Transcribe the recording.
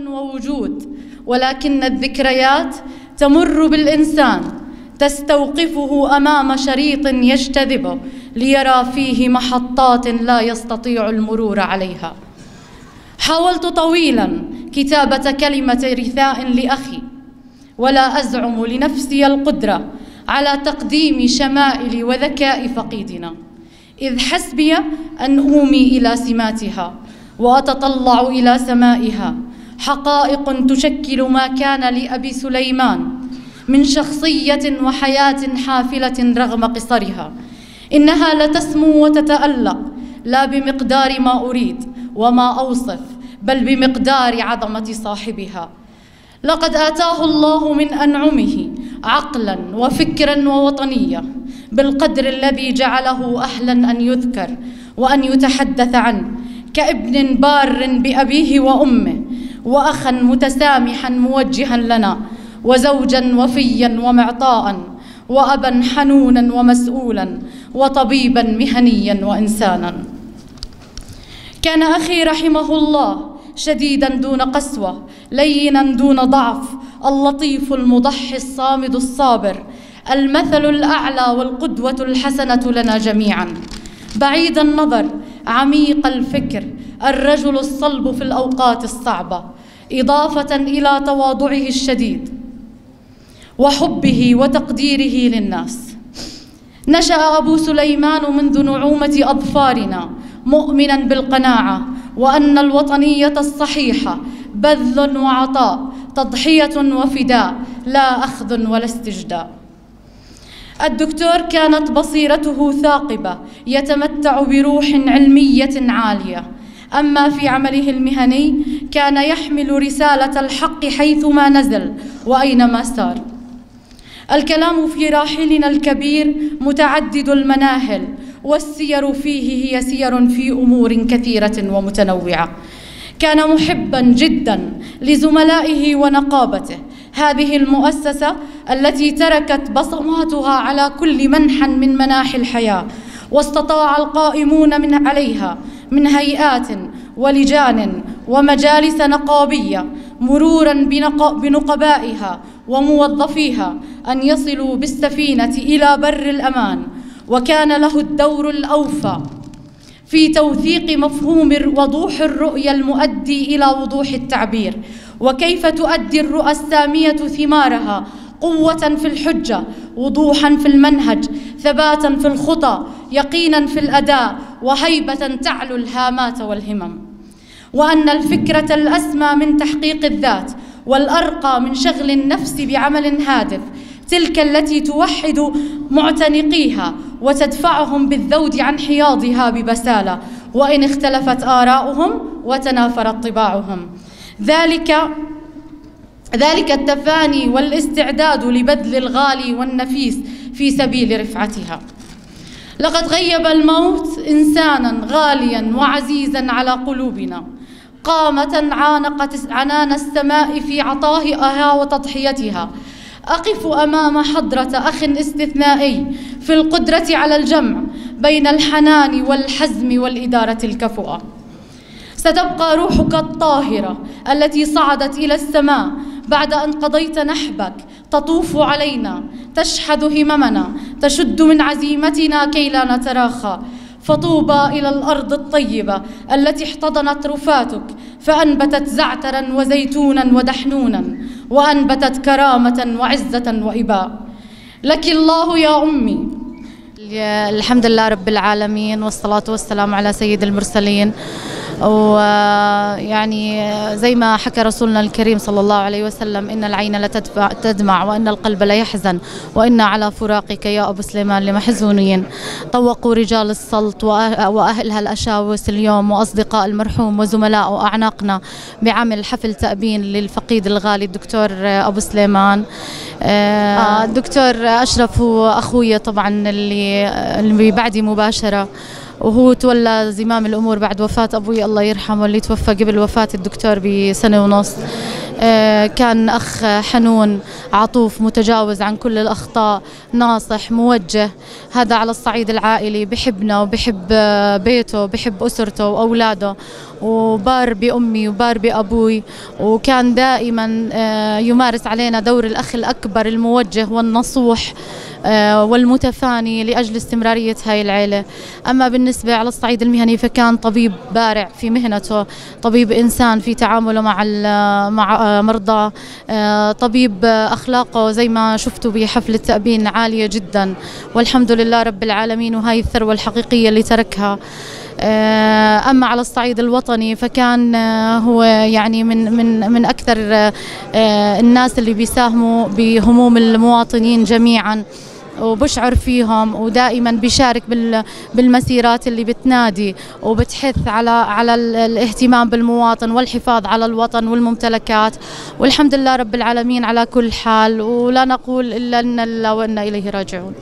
ووجود ولكن الذكريات تمر بالإنسان تستوقفه أمام شريط يجتذبه ليرى فيه محطات لا يستطيع المرور عليها. حاولت طويلا كتابة كلمة رثاء لأخي ولا أزعم لنفسي القدرة على تقديم شمائل وذكاء فقيدنا إذ حسبي أن أومي إلى سماتها وأتطلع إلى سمائها حقائق تشكل ما كان لأبي سليمان من شخصية وحياة حافلة رغم قصرها. إنها لتسمو وتتألق لا بمقدار ما أريد وما أوصف بل بمقدار عظمة صاحبها. لقد آتاه الله من أنعمه عقلا وفكرا ووطنية بالقدر الذي جعله أهلا أن يذكر وأن يتحدث عنه كابن بار بأبيه وأمه وأخا متسامحا موجها لنا وزوجا وفيا ومعطاء وأبا حنونا ومسؤولا وطبيبا مهنيا وإنسانا. كان أخي رحمه الله شديدا دون قسوة لينا دون ضعف اللطيف المضحي الصامد الصابر المثل الأعلى والقدوة الحسنة لنا جميعا. بعيد النظر عميق الفكر الرجل الصلب في الأوقات الصعبة. إضافة إلى تواضعه الشديد وحبه وتقديره للناس. نشأ أبو سليمان منذ نعومة أظفارنا مؤمنا بالقناعة وأن الوطنية الصحيحة بذل وعطاء تضحية وفداء لا أخذ ولا استجداء. الدكتور كانت بصيرته ثاقبة يتمتع بروح علمية عالية. أما في عمله المهني كان يحمل رسالة الحق حيثما نزل وأينما سار الكلام في راحلنا الكبير متعدد المناهل والسير فيه هي سير في أمور كثيرة ومتنوعة. كان محبا جدا لزملائه ونقابته. هذه المؤسسة التي تركت بصماتها على كل منحى من مناحي الحياة واستطاع القائمون من عليها من هيئات ولجان ومجالس نقابية مرورا بنقبائها وموظفيها أن يصلوا بالسفينة إلى بر الأمان وكان له الدور الأوفى في توثيق مفهوم وضوح الرؤية المؤدي إلى وضوح التعبير وكيف تؤدي الرؤى السامية ثمارها قوة في الحجة وضوحا في المنهج ثباتا في الخطى يقينا في الأداء وهيبة تعلو الهامات والهمم. وأن الفكرة الأسمى من تحقيق الذات والأرقى من شغل النفس بعمل هادف تلك التي توحد معتنقيها وتدفعهم بالذود عن حياضها ببسالة وإن اختلفت آراؤهم وتنافرت طباعهم. ذلك ذلك التفاني والاستعداد لبذل الغالي والنفيس في سبيل رفعتها. لقد غيب الموت إنسانا غاليا وعزيزا على قلوبنا. قامة عانقت عنان السماء في عطائها وتضحيتها. أقف أمام حضرة أخ استثنائي في القدرة على الجمع بين الحنان والحزم والإدارة الكفؤة. ستبقى روحك الطاهرة التي صعدت إلى السماء بعد أن قضيت نحبك تطوف علينا تشحذ هممنا تشد من عزيمتنا كي لا نتراخى. فطوبى إلى الأرض الطيبة التي احتضنت رفاتك فأنبتت زعترا وزيتونا ودحنونا وأنبتت كرامة وعزة وإباء. لك الله يا أمي. الحمد لله رب العالمين والصلاة والسلام على سيد المرسلين. ويعني زي ما حكى رسولنا الكريم صلى الله عليه وسلم إن العين لتدمع وإن القلب ليحزن وإن على فراقك يا أبو سليمان لمحزونين طوقوا رجال السلط وأهلها الأشاوس اليوم وأصدقاء المرحوم وزملاء أعناقنا بعمل حفل تأبين للفقيد الغالي الدكتور أبو سليمان. آه، الدكتور أشرف هو أخوي طبعا اللي اللي بعدي مباشرة. وهو تولى زمام الأمور بعد وفاة أبوي الله يرحمه اللي توفى قبل وفاة الدكتور بسنة ونص. آه، كان أخ حنون عطوف متجاوز عن كل الأخطاء ناصح موجه. هذا على الصعيد العائلي بحبنا وبحب بيته بحب أسرته وأولاده. وبار بأمي وبار بأبوي. وكان دائما آه، يمارس علينا دور الأخ الأكبر الموجه والنصوح. آه، والمتفاني لأجل استمرارية هاي العيلة. أما بالنسبة على الصعيد المهني فكان طبيب بارع في مهنته طبيب إنسان في تعامله مع مع آه، مرضى طبيب أخلاقه زي ما شفتوا بحفل التأبين عالية جدا. والحمد لله رب العالمين وهاي الثروة الحقيقية اللي تركها. آه، أما على الصعيد الوطني فكان آه، هو يعني من من من أكثر آه، الناس اللي بيساهموا بهموم المواطنين جميعا. وبشعر فيهم ودائما بيشارك بالمسيرات اللي بتنادي وبتحث على على الاهتمام بالمواطن والحفاظ على الوطن والممتلكات. والحمد لله رب العالمين على كل حال. ولا نقول إلا إن الله وإنا إليه راجعون.